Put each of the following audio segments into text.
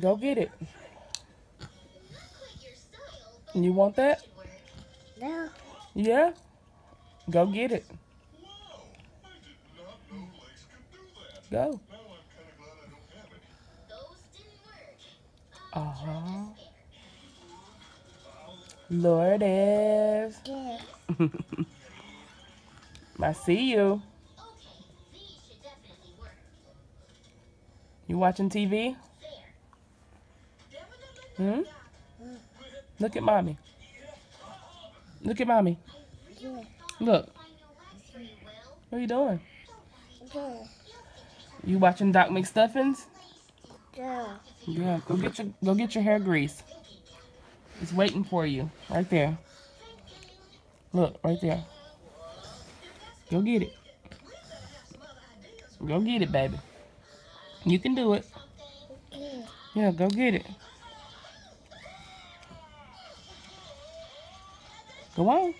Go get it. You want that? No. Yeah? Go get it. Go. Uh-huh. Lourdes. Yeah. I see you. You watching TV? Hmm? Look at mommy. Look at mommy. Look. What are you doing? You watching Doc McStuffins? Yeah. Yeah, go get your go get your hair grease. It's waiting for you. Right there. Look, right there. Go get it. Go get it, baby. You can do it. Yeah, go get it. Go on.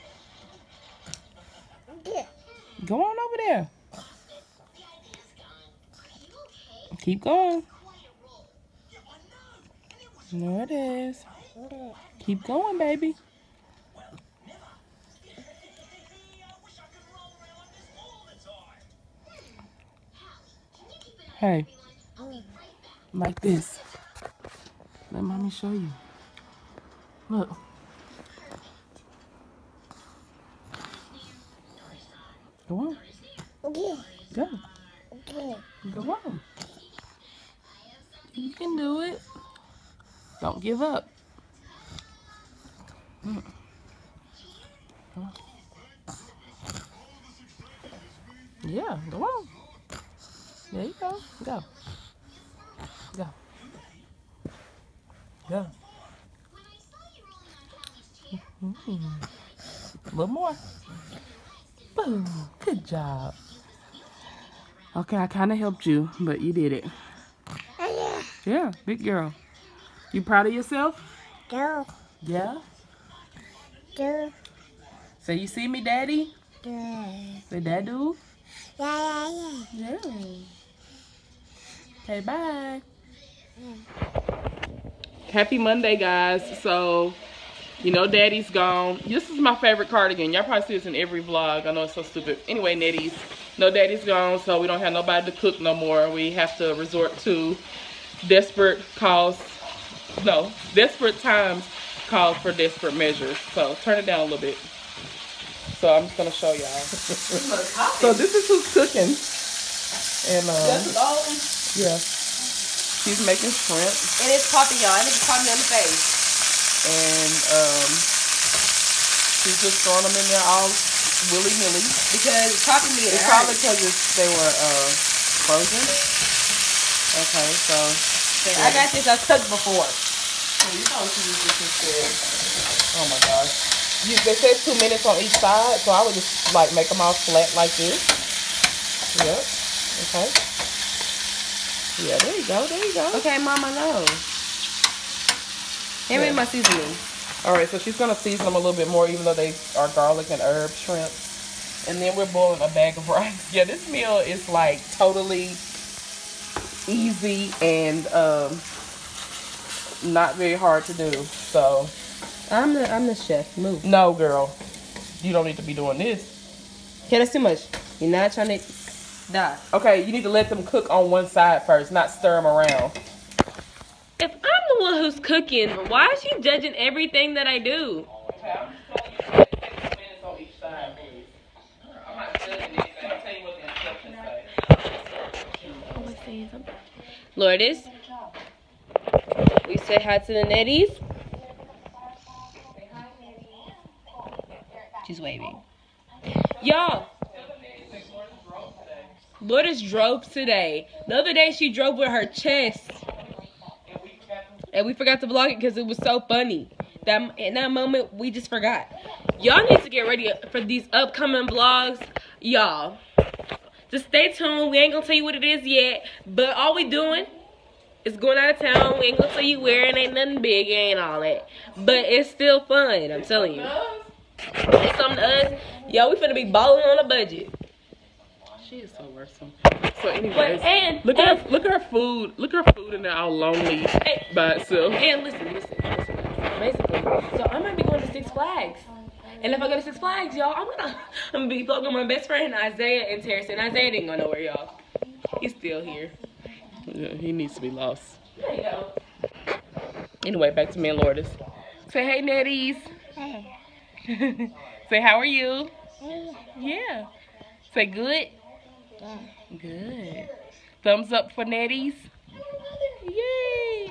Go on over there. Keep going. There it is. Keep going, baby. Hey, like this. Let mommy show you. Look. Go on. Yeah. Go. Yeah. Go on. You can do it. Don't give up. Mm. Yeah, go on. There you go. Go. Go. Go. Mhm. A little more. Boom. Good job. Okay, I kind of helped you, but you did it. Yeah. Yeah, big girl. You proud of yourself? Go. Yeah. Do. So you see me, daddy? Yeah. Say dad do? Yeah. Yeah. Yeah. Okay, bye. Happy Monday, guys. So, you know, Daddy's gone. This is my favorite cardigan. Y'all probably see this in every vlog. I know it's so stupid. Anyway, Neddys. No, Daddy's gone, so we don't have nobody to cook no more. We have to resort to desperate calls. No, desperate times call for desperate measures. So, turn it down a little bit. So, I'm just going to show y'all. so, this is who's cooking. And, um, yeah. She's making shrimp. And it's popping, y'all. And it's popping me on the face. And um, she's just throwing them in there all willy nilly. Because popping me. It's probably because they were uh, frozen. Okay, so I got this. I've cooked before. you know she was just. Oh my gosh. You, they said two minutes on each side, so I would just like make them all flat like this. Yep. Okay. Yeah, there you go. There you go. Okay, Mama, I know. Hand me Yeah. my seasoning. All right, so she's gonna season them a little bit more, even though they are garlic and herb shrimp. And then we're boiling a bag of rice. Yeah, this meal is like totally easy and um, not very hard to do. So I'm the I'm the chef. Move. no, girl, you don't need to be doing this. Okay, that's too much. You're not trying to die. Okay, you need to let them cook on one side first, not stir them around. If I'm one who's cooking, why is she judging everything that I do? Lourdes, we say hi to the Neddys. She's waving. Y'all, Lourdes drove today. The other day she drove with her chest. And we forgot to vlog it because it was so funny. That in that moment we just forgot. Y'all need to get ready for these upcoming vlogs. Y'all. Just stay tuned. We ain't gonna tell you what it is yet. But all we doing is going out of town. We ain't gonna tell you where. It ain't nothing big. It ain't all that. But it's still fun. I'm telling you. It's something to us. Yo, we finna be balling on a budget. She is so worrisome. So, anyways, But- and- look at and- her, look at her food. Look at her food, and they're all lonely Hey. by itself. And listen, listen, listen. Basically, so I might be going to Six Flags. And if I go to Six Flags, y'all, I'm gonna I'm gonna be vlogging my best friend Isaiah and Terrace. And Isaiah didn't go nowhere, y'all. He's still here. Yeah, he needs to be lost. There you go. Anyway, back to me and Lourdes. Say hey, Neddys. Hey. Say how are you? Hey. Yeah. Say good. Good. Thumbs up for Neddys. Yay.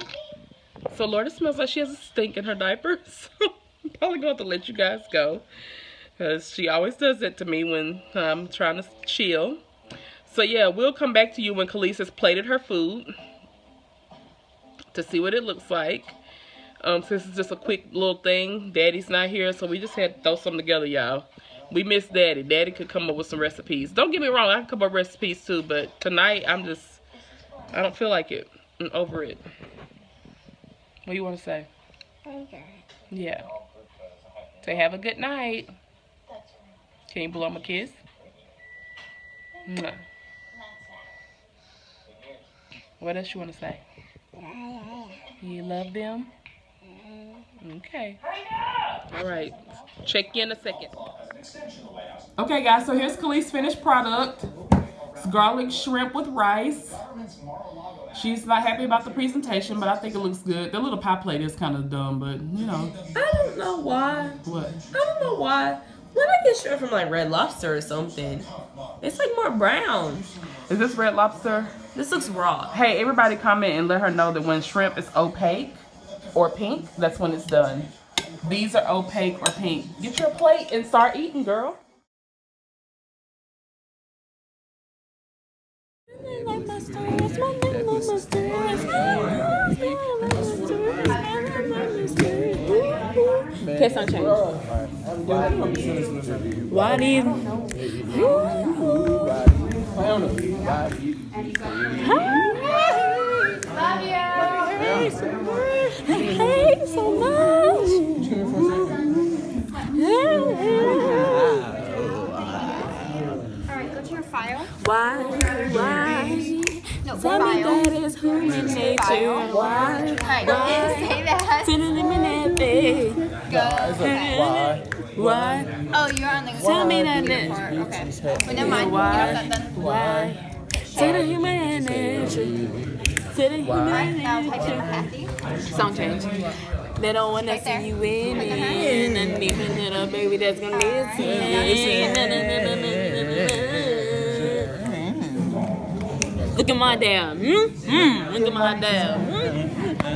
So Lourdes smells like she has a stink in her diapers. Probably going to let you guys go. Because she always does that to me when I'm trying to chill. So yeah, we'll come back to you when Kalicia has plated her food. To see what it looks like. Um, since it's just a quick little thing. Daddy's not here, so we just had to throw something together, y'all. We miss Daddy. Daddy could come up with some recipes. Don't get me wrong, I can come up with recipes too, but tonight I'm just, I don't feel like it. I'm over it. What do you want to say? Okay. Yeah. Say have a good night. Can you blow him a kiss? Mwah. What else you want to say? You love them? Mm-hmm. Okay. All right. Check in a second. Okay, guys. So here's Kalicia's finished product. It's garlic shrimp with rice. She's not happy about the presentation, but I think it looks good. The little pie plate is kind of dumb, but you know I don't know why. what? I don't know why. When I get shrimp from like Red Lobster or something, it's like more brown. Is this red lobster? This looks raw. Hey, everybody comment and let her know that when shrimp is opaque or pink, that's when it's done. These are opaque or pink. Get your plate and start eating, girl. Kiss on change. Why these? Hey, so much. Go. Okay. Why? Oh, you're on the Tell me that computer then. part. Okay. But never mind. Why? You don't got that. Why? To the human nature. To the human Now type in nature. Kathy. Song change. They don't want to Right there. see you winning. And even little baby that's gonna listen. Na. Look at my dad. Mm, mm, look at my dad.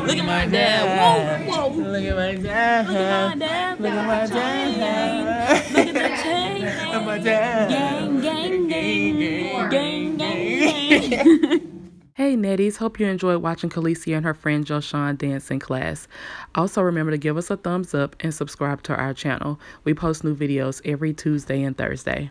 Look at my dad. Whoa, whoa. Look at my Look dad. at my dad. Look at my dad. Look at the chain. Look at my dad. Gang, gang, gang. Gang, gang, gang. Hey Neddys, hope you enjoyed watching Kalicia and her friend Joshawn dance in class. Also remember to give us a thumbs up and subscribe to our channel. We post new videos every Tuesday and Thursday.